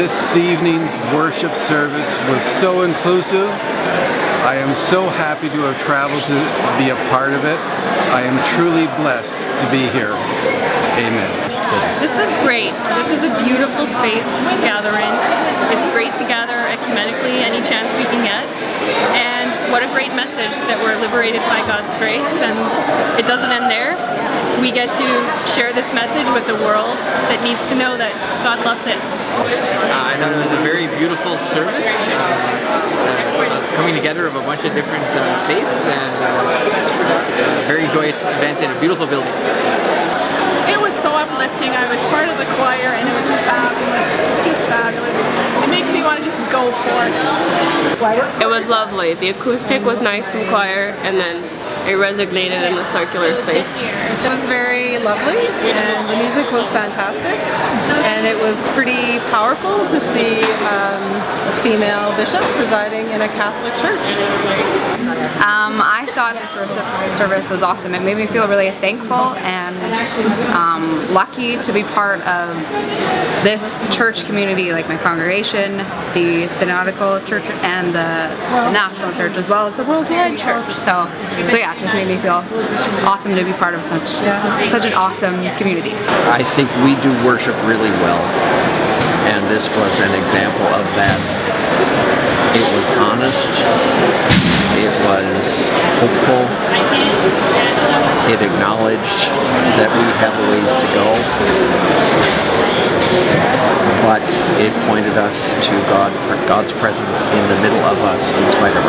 This evening's worship service was so inclusive. I am so happy to have traveled to be a part of it. I am truly blessed to be here. Amen. This was great. This is a beautiful space to gather in. It's great to gather ecumenically any chance we can get. And what a great message that we're liberated by God's grace. And it doesn't end there. We get to share this message with the world that needs to know that God loves it. Uh, I thought it was a very beautiful service. Uh, uh, coming together of a bunch of different uh, faiths and uh, a very joyous event in a beautiful building. It was so uplifting. I was part of the choir and it was fabulous. Just fabulous. It makes me want to just go for it. It was lovely. The acoustic was nice from choir and then it resonated in the circular space. It was very lovely and the music was fantastic and it was pretty powerful to see um, a female bishop presiding in a Catholic church. Um, I thought this service was awesome. It made me feel really thankful and um, lucky to be part of this church community, like my congregation, the synodical church, and the national church, as well as the World worldwide church. So, so yeah, it just made me feel awesome to be part of such such an awesome community. I think we do worship really well, and this was an example of that. It was honest, it was hopeful, it acknowledged that we have a ways to go, but it pointed us to God, God's presence in the middle of us in spite of